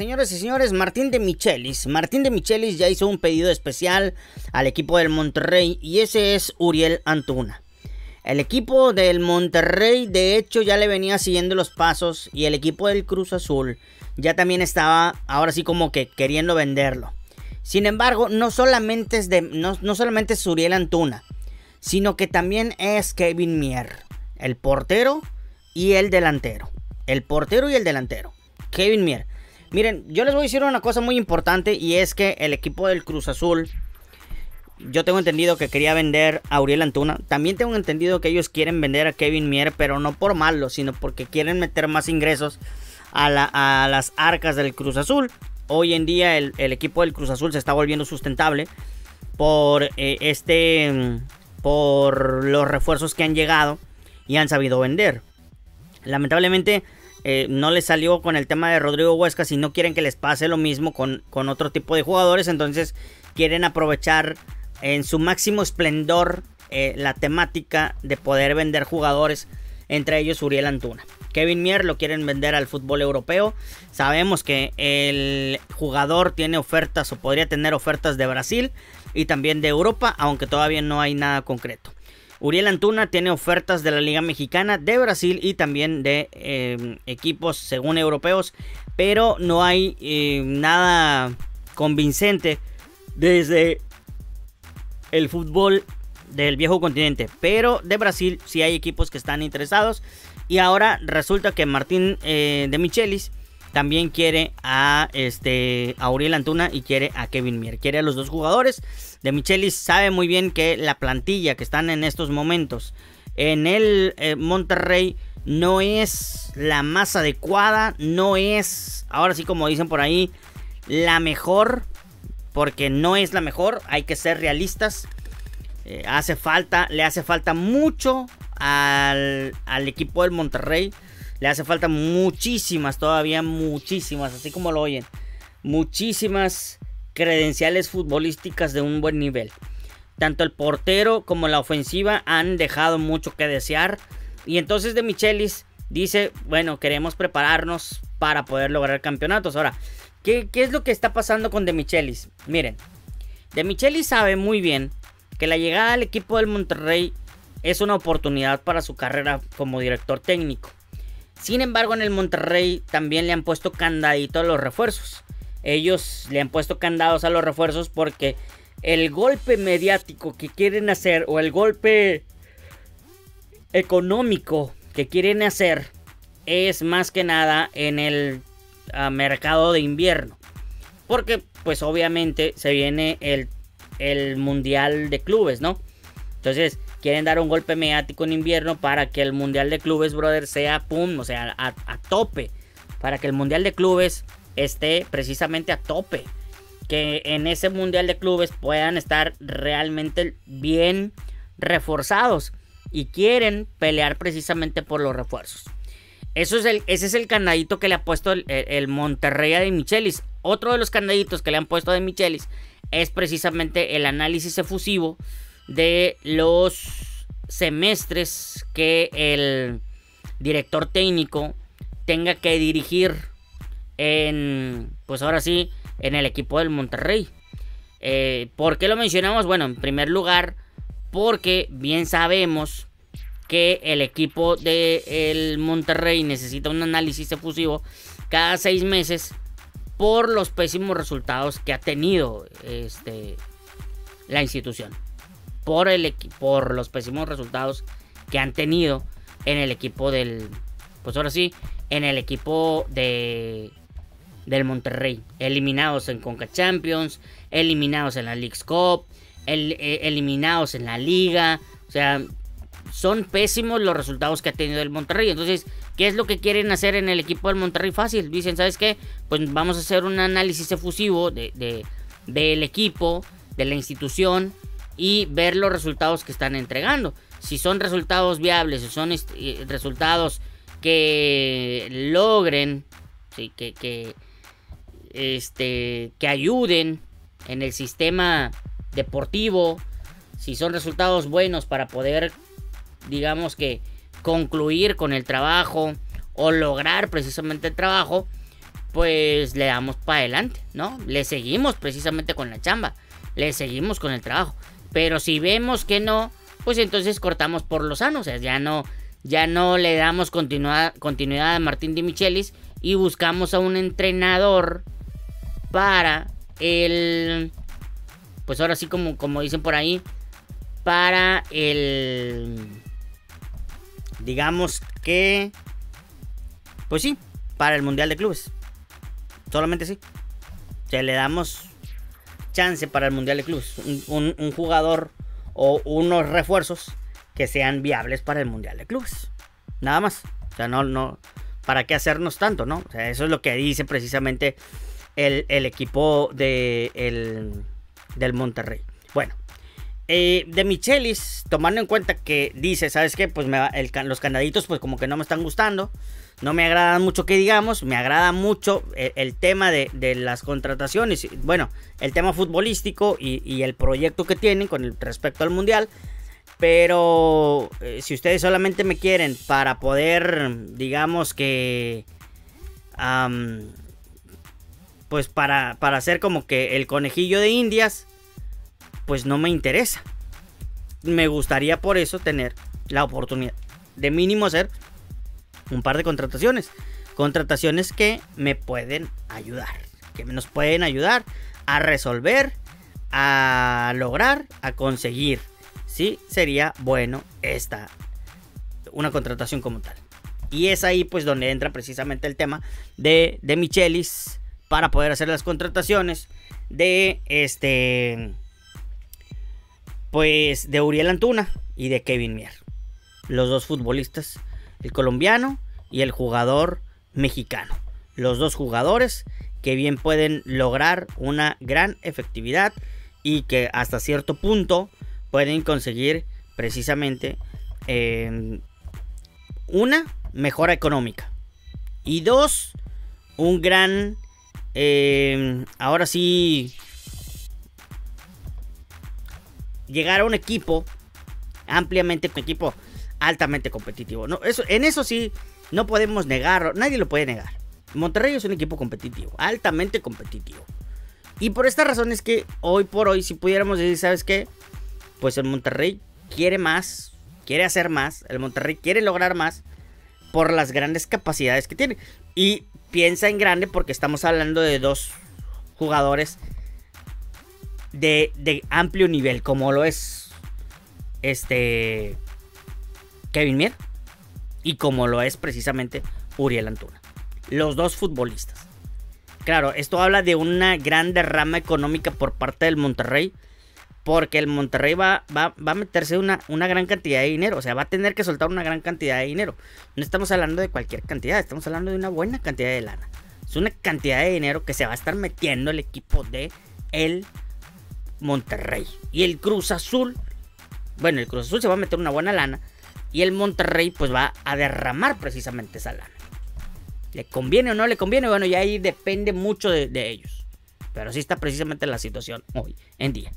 Señores y señores, Martín de Michelis. Martín de Michelis ya hizo un pedido especial al equipo del Monterrey y ese es Uriel Antuna. El equipo del Monterrey de hecho ya le venía siguiendo los pasos y el equipo del Cruz Azul ya también estaba ahora sí como que queriendo venderlo. Sin embargo, no solamente es, de, no, no solamente es Uriel Antuna, sino que también es Kevin Mier, el portero y el delantero. El portero y el delantero. Kevin Mier. Miren, yo les voy a decir una cosa muy importante y es que el equipo del Cruz Azul, yo tengo entendido que quería vender a Uriel Antuna. También tengo entendido que ellos quieren vender a Kevin Mier, pero no por malo, sino porque quieren meter más ingresos a, las arcas del Cruz Azul. Hoy en día el, equipo del Cruz Azul se está volviendo sustentable por eh, este, por los refuerzos que han llegado y han sabido vender. Lamentablemente eh, no les salió con el tema de Rodrigo Huesca si no quieren que les pase lo mismo con, con otro tipo de jugadores. Entonces quieren aprovechar en su máximo esplendor eh, la temática de poder vender jugadores, entre ellos Uriel Antuna. Kevin Mier lo quieren vender al fútbol europeo. Sabemos que el jugador tiene ofertas o podría tener ofertas de Brasil y también de Europa, aunque todavía no hay nada concreto. Uriel Antuna tiene ofertas de la Liga Mexicana, de Brasil y también de em, equipos según europeos, pero no hay em, nada convincente desde el fútbol del viejo continente. Pero de Brasil sí hay equipos que están interesados. Y ahora resulta que Martín eh, de Michelis también quiere a este a Uriel Antuna y quiere a Kevin Mier. Quiere a los dos jugadores. De Michelis sabe muy bien que la plantilla que están en estos momentos en el eh, Monterrey no es la más adecuada, no es, ahora sí como dicen por ahí, la mejor, porque no es la mejor, hay que ser realistas. Eh, hace falta, le hace falta mucho al, al equipo del Monterrey. Le hace falta muchísimas, todavía muchísimas, así como lo oyen. Muchísimas credenciales futbolísticas de un buen nivel. Tanto el portero como la ofensiva han dejado mucho que desear. Y entonces de Michelis dice, bueno, queremos prepararnos para poder lograr campeonatos. Ahora, ¿qué, es lo que está pasando con De Michelis? Miren, De Michelis sabe muy bien que la llegada al equipo del Monterrey es una oportunidad para su carrera como director técnico. Sin embargo, en el Monterrey también le han puesto candadito a los refuerzos. Ellos le han puesto candados a los refuerzos porque el golpe mediático que quieren hacer o el golpe económico que quieren hacer es más que nada en el ah, mercado de invierno. Porque pues obviamente se viene el, el mundial de clubes, ¿no? Entonces quieren dar un golpe mediático en invierno para que el Mundial de Clubes, brother, sea pum, o sea, a, tope. Para que el Mundial de Clubes esté precisamente a tope. Que en ese Mundial de Clubes puedan estar realmente bien reforzados. Y quieren pelear precisamente por los refuerzos. Eso es el, ese es el candadito que le ha puesto el, el Monterrey de Michelis. Otro de los candaditos que le han puesto de Michelis es precisamente el análisis efusivo de los semestres que el director técnico tenga que dirigir en, pues ahora sí, en el equipo del Monterrey. Eh, ¿Por qué lo mencionamos? Bueno, en primer lugar, porque bien sabemos que el equipo del Monterrey necesita un análisis efusivo cada seis meses por los pésimos resultados que ha tenido este, la institución por, el, por los pésimos resultados que han tenido en el equipo del, pues ahora sí, en el equipo de del Monterrey, eliminados en Conca Champions, eliminados en la League's Cup, eh, eliminados en la liga, o sea, son pésimos los resultados que ha tenido el Monterrey. Entonces, ¿qué es lo que quieren hacer en el equipo del Monterrey? Fácil. Dicen, ¿sabes qué? Pues vamos a hacer un análisis efusivo de, del equipo, de la institución, y ver los resultados que están entregando. Si son resultados viables, si son eh, resultados que logren, que, que, este, que ayuden en el sistema deportivo, si son resultados buenos para poder, digamos que, concluir con el trabajo o lograr precisamente el trabajo, pues le damos para adelante, ¿no? Le seguimos precisamente con la chamba, le seguimos con el trabajo. Pero si vemos que no, pues entonces cortamos por los sanos, o sea, ya no, ya no le damos continuidad, continuidad a Martín Di Michelis y buscamos a un entrenador para el, pues ahora sí como, como dicen por ahí, para el, digamos que, pues sí, para el Mundial de Clubes. Solamente sí. O le damos chance para el Mundial de Clubes. Un, un, jugador o unos refuerzos que sean viables para el Mundial de Clubes. Nada más. O sea, no, no. ¿Para qué hacernos tanto, no? O sea, eso es lo que dice precisamente el, equipo de, el, del Monterrey. Bueno, eh, de Michelis, tomando en cuenta que dice, ¿sabes qué? Pues me los candaditos pues como que no me están gustando. No me agradan mucho que digamos. Me agrada mucho eh, el, tema de, las contrataciones. Bueno, el tema futbolístico y, el proyecto que tienen con respecto al Mundial. Pero eh, si ustedes solamente me quieren para poder, digamos que... pues para, para hacer como que el conejillo de indias pues no me interesa. Me gustaría por eso tener la oportunidad de mínimo hacer un par de contrataciones. Contrataciones que me pueden ayudar, que nos pueden ayudar a resolver, a lograr, a conseguir. Sí, sería bueno esta, una contratación como tal. Y es ahí pues donde entra precisamente el tema de, de Michelis para poder hacer las contrataciones de este pues de Uriel Antuna y de Kevin Mier. Los dos futbolistas, el colombiano y el jugador mexicano. Los dos jugadores que bien pueden lograr una gran efectividad y que hasta cierto punto pueden conseguir precisamente em, una mejora económica y dos un gran em, ahora sí llegar a un equipo ampliamente, un equipo altamente competitivo. No, eso, en eso sí, no podemos negarlo, nadie lo puede negar. Monterrey es un equipo competitivo, altamente competitivo. Y por esta razón es que hoy por hoy, si pudiéramos decir, ¿sabes qué? Pues el Monterrey quiere más, quiere hacer más, el Monterrey quiere lograr más por las grandes capacidades que tiene. Y piensa en grande porque estamos hablando de dos jugadores de, amplio nivel, como lo es este Kevin Mier y como lo es precisamente Uriel Antuna. Los dos futbolistas. Claro, esto habla de una gran derrama económica por parte del Monterrey. Porque el Monterrey va, va, va, a meterse una, una gran cantidad de dinero. O sea, va a tener que soltar una gran cantidad de dinero. No estamos hablando de cualquier cantidad, estamos hablando de una buena cantidad de lana. Es una cantidad de dinero que se va a estar metiendo el equipo de el Monterrey. Y el Cruz Azul, bueno, el Cruz Azul se va a meter una buena lana. Y el Monterrey pues va a derramar precisamente esa lana. ¿Le conviene o no le conviene? Bueno, ya ahí depende mucho de, de ellos. Pero así está precisamente la situación hoy en día.